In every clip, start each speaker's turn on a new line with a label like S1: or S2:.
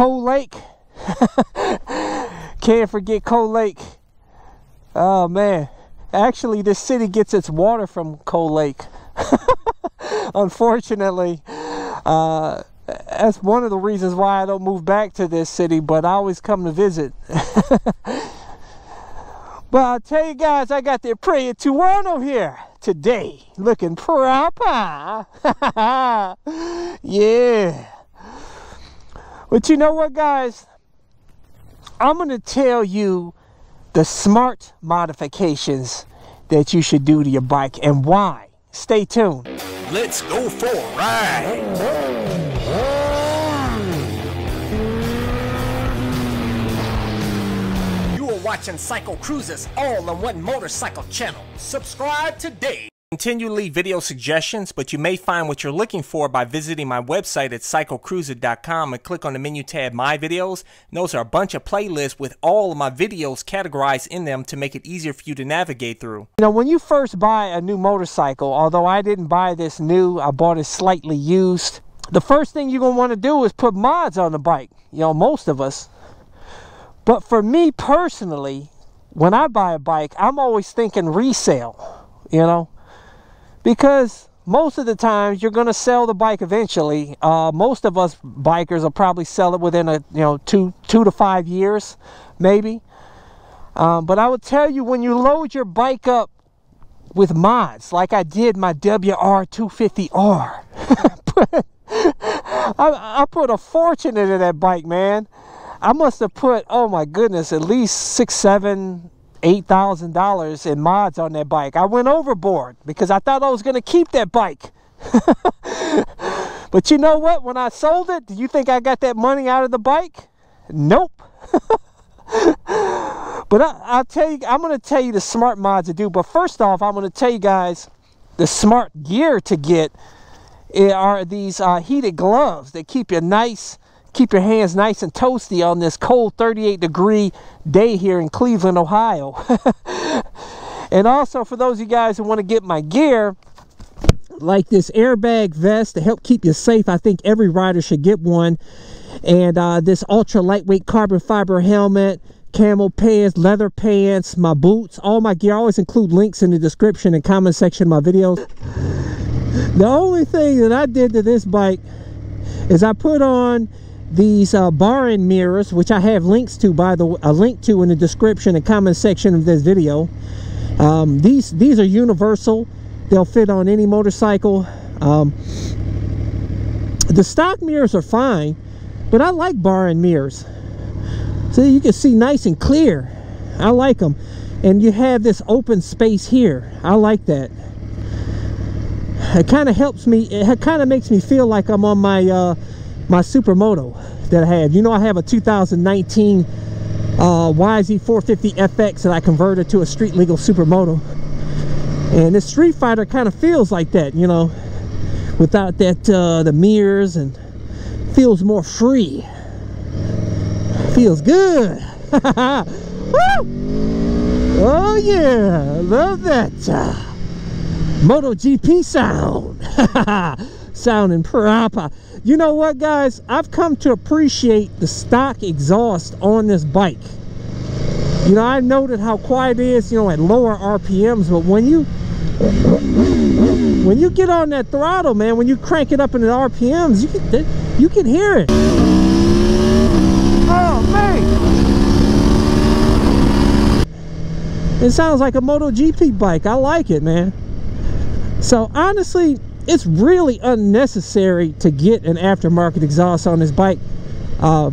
S1: Cold Lake. Can't forget Cold Lake. Oh man. Actually, this city gets its water from Cold Lake. Unfortunately, uh, that's one of the reasons why I don't move back to this city, but I always come to visit. but I'll tell you guys, I got the Aprilia Tuono here today, looking proper. yeah. But you know what, guys? I'm going to tell you the smart modifications that you should do to your bike and why. Stay tuned.
S2: Let's go for a ride. You are watching CycleCruza all on one motorcycle channel. Subscribe today. Continue to leave video suggestions, but you may find what you're looking for by visiting my website at cyclecruza.com and click on the menu tab My Videos. And those are a bunch of playlists with all of my videos categorized in them to make it easier for you to navigate through.
S1: You know, when you first buy a new motorcycle, although I didn't buy this new, I bought it slightly used. The first thing you're going to want to do is put mods on the bike. You know, most of us. But for me personally, when I buy a bike, I'm always thinking resale, you know because most of the times you're going to sell the bike eventually. Uh, most of us bikers will probably sell it within a you know two two to five years maybe. Um, but i will tell you when you load your bike up with mods like i did my wr250r I, I put a fortune into that bike man. I must have put oh my goodness at least six seven eight thousand dollars in mods on that bike. I went overboard because I thought I was going to keep that bike. but you know what? When I sold it, do you think I got that money out of the bike? Nope. but I, will tell you, I'm going to tell you the smart mods to do. But first off, I'm going to tell you guys the smart gear to get are these uh, heated gloves that keep you nice keep your hands nice and toasty on this cold 38 degree day here in Cleveland, Ohio. and also for those of you guys who want to get my gear, like this airbag vest to help keep you safe. I think every rider should get one. And uh, this ultra lightweight carbon fiber helmet, camel pants, leather pants, my boots, all my gear. I always include links in the description and comment section of my videos. The only thing that I did to this bike is I put on these uh, bar-end mirrors which I have links to by the a link to in the description and comment section of this video. Um, these these are universal. They'll fit on any motorcycle. Um, the stock mirrors are fine but I like bar-end mirrors. So you can see nice and clear. I like them and you have this open space here. I like that. It kind of helps me it kind of makes me feel like I'm on my uh, my supermoto that I have. You know I have a 2019 uh, YZ450 FX that I converted to a street legal supermoto. And this Street Fighter kind of feels like that, you know, without that, uh, the mirrors and feels more free. Feels good. oh yeah, love that. Uh, MotoGP sound. Sounding proper. You know what, guys? I've come to appreciate the stock exhaust on this bike. You know, I noted how quiet it is, you know, at lower RPMs, but when you when you get on that throttle, man, when you crank it up in the RPMs, you can you can hear it. Oh man! It sounds like a MotoGP bike. I like it, man. So honestly, it's really unnecessary to get an aftermarket exhaust on this bike. Uh,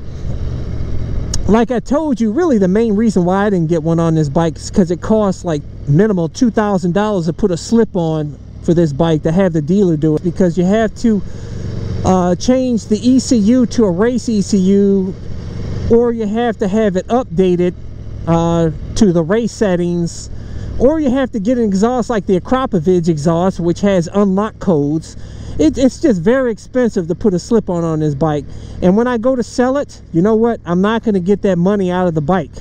S1: like I told you really the main reason why I didn't get one on this bike is because it costs like minimal $2,000 to put a slip on for this bike to have the dealer do it because you have to uh, change the ECU to a race ECU or you have to have it updated uh, to the race settings or you have to get an exhaust like the Akrapovic exhaust which has unlock codes. It, it's just very expensive to put a slip on on this bike. And when I go to sell it you know what? I'm not going to get that money out of the bike.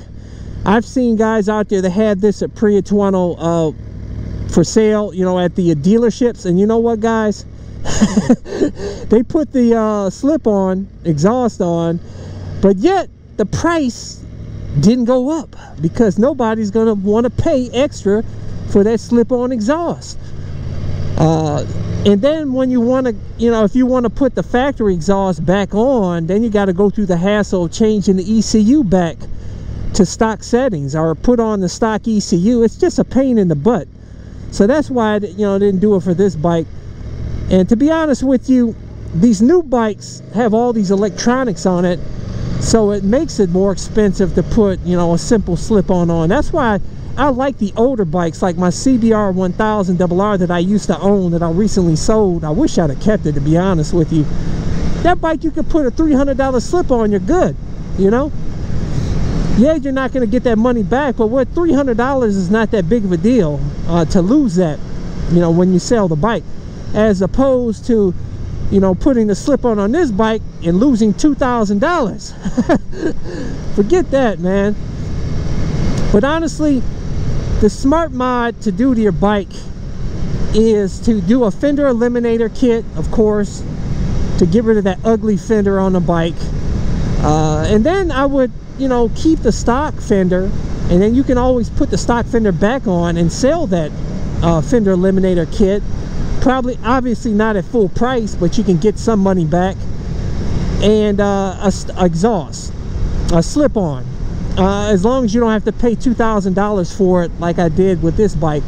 S1: I've seen guys out there that had this at Aprilia Tuono uh, for sale you know at the dealerships. And you know what guys? They put the uh, slip on exhaust on. But yet, the price didn't go up because nobody's going to want to pay extra for that slip-on exhaust. Uh, and then when you want to, you know, if you want to put the factory exhaust back on, then you got to go through the hassle of changing the ECU back to stock settings or put on the stock ECU. It's just a pain in the butt. So that's why, I, you know, didn't do it for this bike. And to be honest with you, these new bikes have all these electronics on it so it makes it more expensive to put you know a simple slip-on on that's why I like the older bikes like my CBR 1000 RR that I used to own that I recently sold. I wish I'd have kept it to be honest with you. That bike you could put a $300 slip on you're good you know? Yeah you're not going to get that money back but what $300 is not that big of a deal uh, to lose that you know when you sell the bike as opposed to you know, putting the slip on on this bike and losing $2,000. Forget that, man. But honestly, the smart mod to do to your bike is to do a fender eliminator kit, of course, to get rid of that ugly fender on the bike. Uh, and then I would, you know, keep the stock fender and then you can always put the stock fender back on and sell that uh, fender eliminator kit probably obviously not at full price but you can get some money back. And uh, a, exhaust a slip-on. Uh, as long as you don't have to pay $2,000 for it like I did with this bike.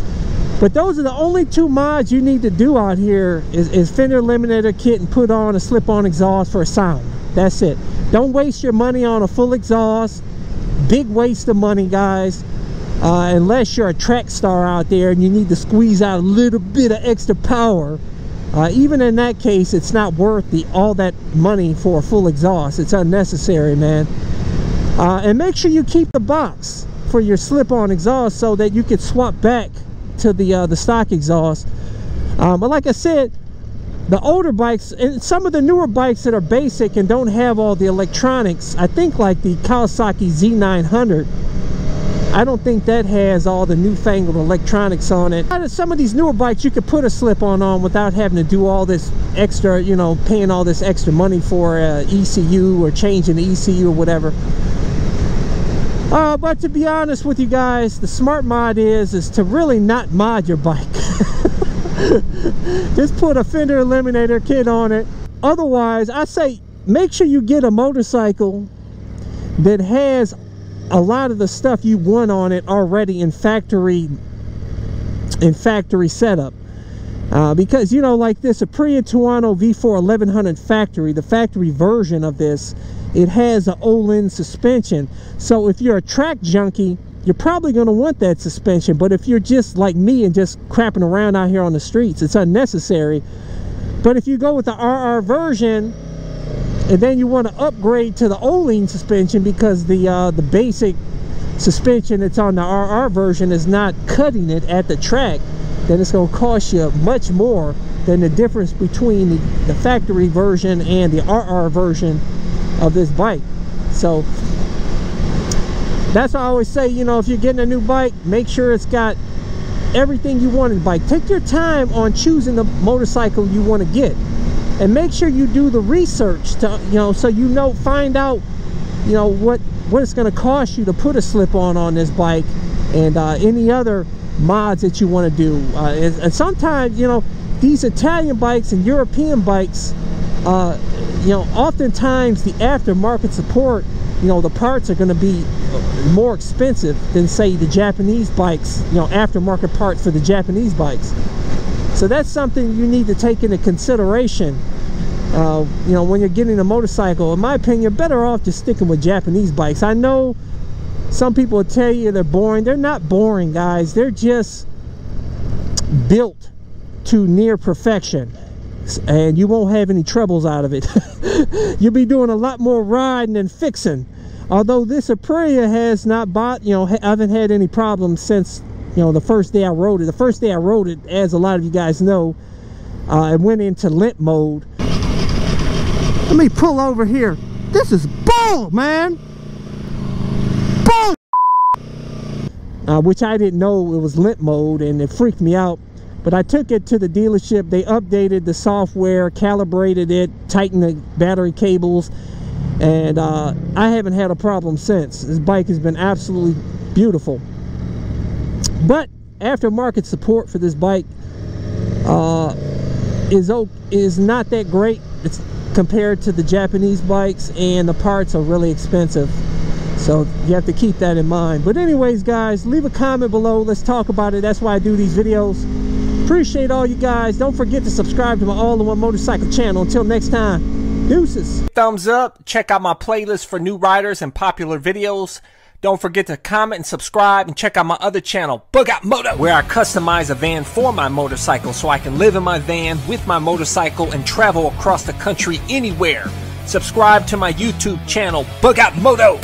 S1: But those are the only two mods you need to do out here is, is fender eliminator kit and put on a slip-on exhaust for a sound. That's it. Don't waste your money on a full exhaust. Big waste of money guys uh, unless you're a track star out there and you need to squeeze out a little bit of extra power uh, even in that case it's not worth the all that money for a full exhaust. It's unnecessary man. Uh, and make sure you keep the box for your slip-on exhaust so that you can swap back to the uh, the stock exhaust. Um, but like I said the older bikes and some of the newer bikes that are basic and don't have all the electronics I think like the Kawasaki Z900 I don't think that has all the newfangled electronics on it. Some of these newer bikes you could put a slip-on on without having to do all this extra, you know, paying all this extra money for uh, ECU or changing the ECU or whatever. Uh, but to be honest with you guys, the smart mod is is to really not mod your bike. Just put a fender eliminator kit on it. Otherwise, I say make sure you get a motorcycle that has a lot of the stuff you want on it already in factory in factory setup. Uh, because you know like this a Aprilia Tuono V4 1100 factory the factory version of this it has an Öhlins suspension. So if you're a track junkie you're probably going to want that suspension. But if you're just like me and just crapping around out here on the streets it's unnecessary. But if you go with the RR version and then you want to upgrade to the Öhlins suspension because the uh, the basic suspension that's on the RR version is not cutting it at the track then it's going to cost you much more than the difference between the, the factory version and the RR version of this bike. So that's why I always say you know if you're getting a new bike make sure it's got everything you want in the bike. Take your time on choosing the motorcycle you want to get and make sure you do the research to you know so you know find out you know what what it's going to cost you to put a slip on on this bike and uh, any other mods that you want to do uh, and, and, sometimes you know these Italian bikes and European bikes uh, you know oftentimes the aftermarket support you know the parts are going to be more expensive than say the Japanese bikes you know aftermarket parts for the Japanese bikes so that's something you need to take into consideration. Uh, you know, when you're getting a motorcycle, in my opinion, you're better off just sticking with Japanese bikes. I know some people will tell you they're boring. They're not boring, guys. They're just built to near perfection and you won't have any troubles out of it. You'll be doing a lot more riding than fixing. Although this Aprilia has not bought, you know, I haven't had any problems since you know the first day I rode it the first day I rode it as a lot of you guys know uh, it went into limp mode let me pull over here this is bull man bull uh, which I didn't know it was limp mode and it freaked me out but I took it to the dealership they updated the software calibrated it tightened the battery cables and uh, I haven't had a problem since. This bike has been absolutely beautiful. But aftermarket support for this bike uh, is is not that great. It's compared to the Japanese bikes, and the parts are really expensive. So you have to keep that in mind. But anyways, guys, leave a comment below. Let's talk about it. That's why I do these videos. Appreciate all you guys. Don't forget to subscribe to my All-in-One Motorcycle channel. Until next time, deuces.
S2: Thumbs up. Check out my playlist for new riders and popular videos. Don't forget to comment and subscribe and check out my other channel, Bug Out Moto, where I customize a van for my motorcycle so I can live in my van with my motorcycle and travel across the country anywhere. Subscribe to my YouTube channel, Bug Out Moto.